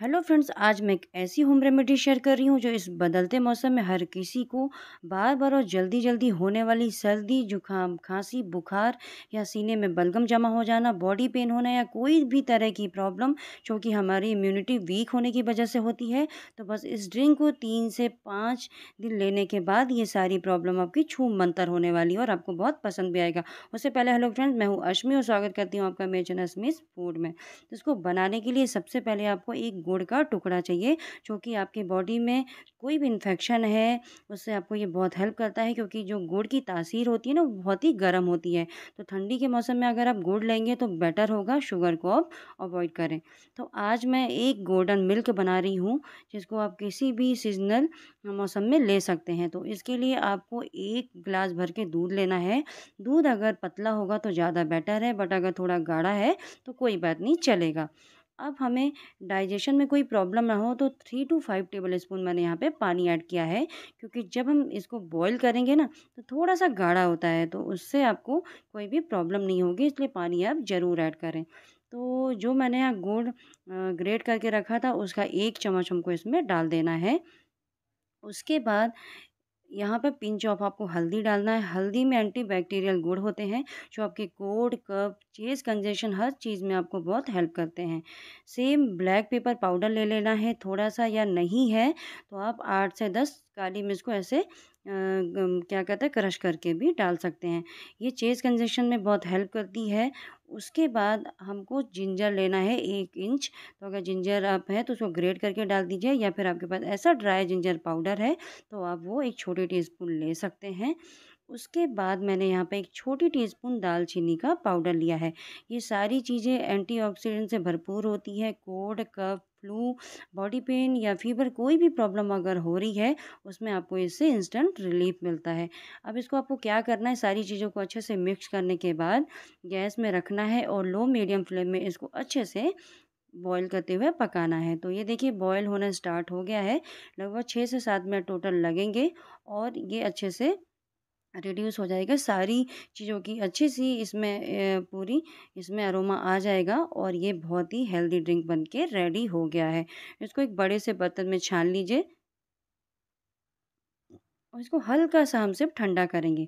Hello friends, आज मैं एक ऐसी होम रेमेडी शेयर कर रही हूँ, जो इस बदलते मौसम में हर किसी को बार बार और जल्दी जल्दी होने वाली सर्दी, जुकाम, खांसी, बुखार या सीने में बलगम जमा हो जाना, बॉडी पेन होना या कोई भी तरह की प्रॉब्लम, जो कि हमारी इम्यूनिटी वीक होने की वजह से होती है तो बस इस ड्रिंक को तीन से पाँच दिन लेने के बाद ये सारी प्रॉब्लम आपकी छूम मंतर होने वाली है और आपको बहुत पसंद भी आएगा। उससे पहले हेलो फ्रेंड्स, मैं हूँ अश्मी और स्वागत करती हूँ आपका मेरे चैनल अश्मीज फ़ूड में। तो इसको बनाने के लिए सबसे पहले आपको एक गुड़ का टुकड़ा चाहिए, जो कि आपकी बॉडी में कोई भी इन्फेक्शन है, उससे आपको ये बहुत हेल्प करता है, क्योंकि जो गुड़ की तासीर होती है ना, वो बहुत ही गर्म होती है। तो ठंडी के मौसम में अगर आप गुड़ लेंगे तो बेटर होगा, शुगर को आप अवॉइड करें। तो आज मैं एक गोल्डन मिल्क बना रही हूँ, जिसको आप किसी भी सीजनल मौसम में ले सकते हैं। तो इसके लिए आपको एक गिलास भर के दूध लेना है। दूध अगर पतला होगा तो ज़्यादा बेटर है, बट अगर थोड़ा गाढ़ा है तो कोई बात नहीं, चलेगा। अब हमें डाइजेशन में कोई प्रॉब्लम ना हो तो three two five tablespoon मैंने यहाँ पे पानी ऐड किया है। क्योंकि जब हम इसको बॉईल करेंगे ना तो थोड़ा सा गाढ़ा होता है तो उससे आपको कोई भी प्रॉब्लम नहीं होगी, इसलिए पानी आप ज़रूर ऐड करें। तो जो मैंने यहाँ गुड़ ग्रेट करके रखा था, उसका एक चम्मच हमको इसमें डाल देना है। उसके बाद यहाँ पर पिंच ऑफ़ आपको हल्दी डालना है। हल्दी में एंटी बैक्टीरियल गुड़ होते हैं, जो आपके कोड कप चेज, कंजेशन, हर चीज़ में आपको बहुत हेल्प करते हैं। सेम ब्लैक पेपर पाउडर ले लेना है थोड़ा सा या नहीं है तो आप आठ से दस काली मिर्च को ऐसे क्या कहते हैं, क्रश करके भी डाल सकते हैं। ये चेज कंजेशन में बहुत हेल्प करती है। उसके बाद हमको जिंजर लेना है एक इंच। तो अगर जिंजर आप है तो उसको ग्रेट करके डाल दीजिए या फिर आपके पास ऐसा ड्राई जिंजर पाउडर है तो आप वो एक छोटी टीस्पून ले सकते हैं। उसके बाद मैंने यहाँ पे एक छोटी टीस्पून दालचीनी का पाउडर लिया है। ये सारी चीज़ें एंटीऑक्सीडेंट से भरपूर होती है। Cold, cough flu, body pain या फीवर कोई भी प्रॉब्लम अगर हो रही है, उसमें आपको इससे इंस्टेंट रिलीफ मिलता है। अब इसको आपको क्या करना है, सारी चीज़ों को अच्छे से मिक्स करने के बाद गैस में रखना है और लो मीडियम फ्लेम में इसको अच्छे से बॉईल करते हुए पकाना है। तो ये देखिए बॉईल होना स्टार्ट हो गया है, लगभग छः से सात मिनट टोटल लगेंगे और ये अच्छे से रिड्यूस हो जाएगा, सारी चीज़ों की, अच्छी सी इसमें पूरी इसमें अरोमा आ जाएगा और ये बहुत ही हेल्दी ड्रिंक बन के रेडी हो गया है। इसको एक बड़े से बर्तन में छान लीजिए। और इसको हल्का सा हम सिर्फ़ ठंडा करेंगे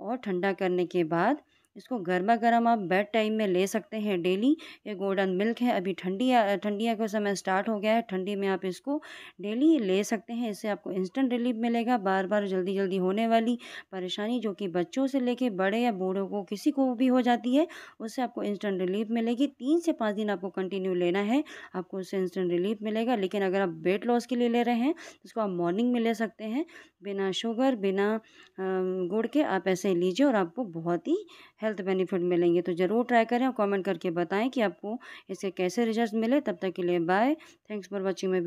और ठंडा करने के बाद इसको गर्मा गर्म आप बेड टाइम में ले सकते हैं डेली। ये गोल्डन मिल्क है। अभी ठंडी ठंडिया का समय स्टार्ट हो गया है। ठंडी में आप इसको डेली ले सकते हैं। इससे आपको इंस्टेंट रिलीफ मिलेगा। बार बार जल्दी जल्दी होने वाली परेशानी जो कि बच्चों से लेके बड़े या बूढ़ों को, किसी को भी हो जाती है, उससे आपको इंस्टेंट रिलीफ मिलेगी। तीन से पाँच दिन आपको कंटिन्यू लेना है, आपको उससे इंस्टेंट रिलीफ मिलेगा। लेकिन अगर आप वेट लॉस के लिए ले रहे हैं इसको आप मॉर्निंग में ले सकते हैं। बिना शुगर, बिना गुड़ के आप ऐसे लीजिए और आपको बहुत ही हेल्थ बेनिफिट मिलेंगे। तो ज़रूर ट्राई करें और कमेंट करके बताएँ कि आपको इसके कैसे रिज़ल्ट मिले। तब तक के लिए bye. Thanks for watching my